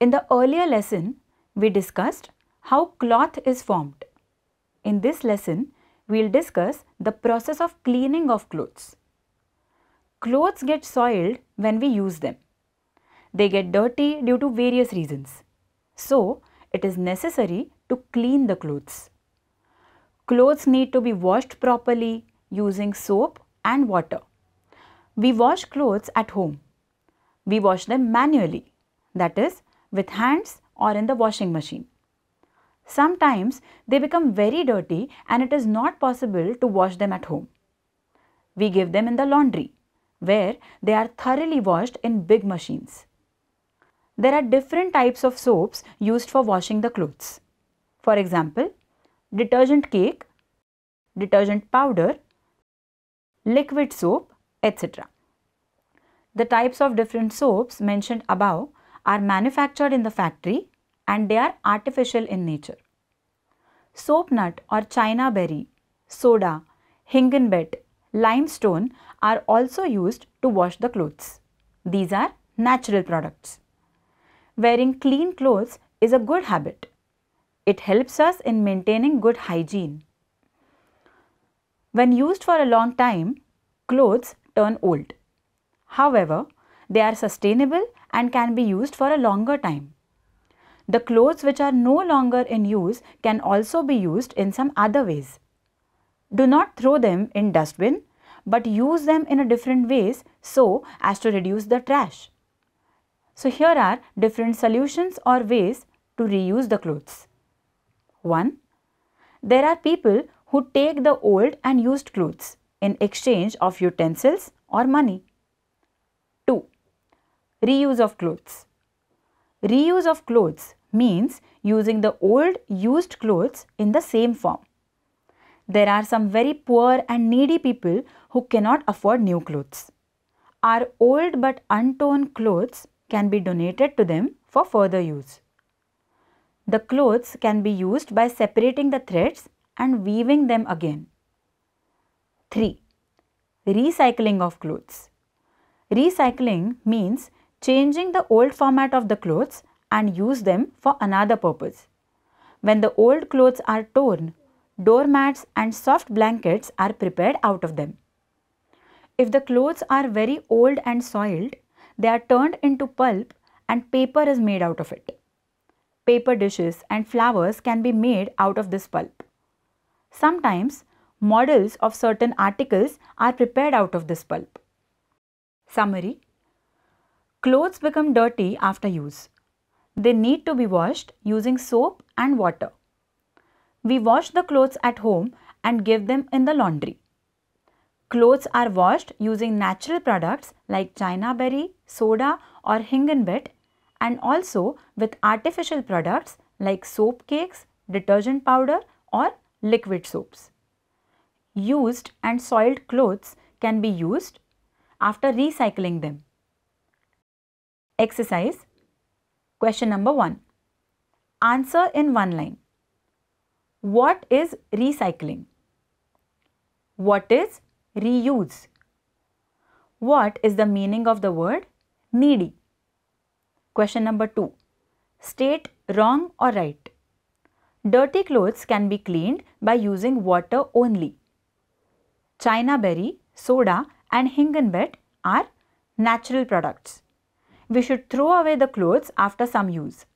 In the earlier lesson, we discussed how cloth is formed. In this lesson, we'll discuss the process of cleaning of clothes. Clothes get soiled when we use them. They get dirty due to various reasons. So, it is necessary to clean the clothes. Clothes need to be washed properly using soap and water. We wash clothes at home. We wash them manually, that is, with hands or in the washing machine. Sometimes they become very dirty and it is not possible to wash them at home. We give them in the laundry, where they are thoroughly washed in big machines. There are different types of soaps used for washing the clothes. For example, detergent cake, detergent powder, liquid soap, etc. The types of different soaps mentioned above are manufactured in the factory and they are artificial in nature. Soap nut or china berry, soda, hingenbet, limestone are also used to wash the clothes. These are natural products. Wearing clean clothes is a good habit. It helps us in maintaining good hygiene. When used for a long time, clothes turn old. However, they are sustainable and can be used for a longer time. The clothes which are no longer in use can also be used in some other ways. Do not throw them in dustbin but use them in a different ways so as to reduce the trash. So here are different solutions or ways to reuse the clothes. 1. There are people who take the old and used clothes in exchange of utensils or money. 2. Reuse of clothes. Reuse of clothes means using the old used clothes in the same form. There are some very poor and needy people who cannot afford new clothes. Our old but untorn clothes can be donated to them for further use. The clothes can be used by separating the threads and weaving them again. 3. Recycling of clothes. Recycling means changing the old format of the clothes and use them for another purpose. When the old clothes are torn, doormats and soft blankets are prepared out of them. If the clothes are very old and soiled, they are turned into pulp and paper is made out of it. Paper dishes and flowers can be made out of this pulp. Sometimes models of certain articles are prepared out of this pulp. Summary Clothes become dirty after use. They need to be washed using soap and water. We wash the clothes at home and give them in the laundry. Clothes are washed using natural products like china berry, soda or hingenbet and also with artificial products like soap cakes, detergent powder or liquid soaps. Used and soiled clothes can be used after recycling them. Exercise Question number 1. Answer in one line. What is recycling? What is reuse? What is the meaning of the word needy? Question number 2. State wrong or right. Dirty clothes can be cleaned by using water only. China berry, soda and hingenbet are natural products. We should throw away the clothes after some use.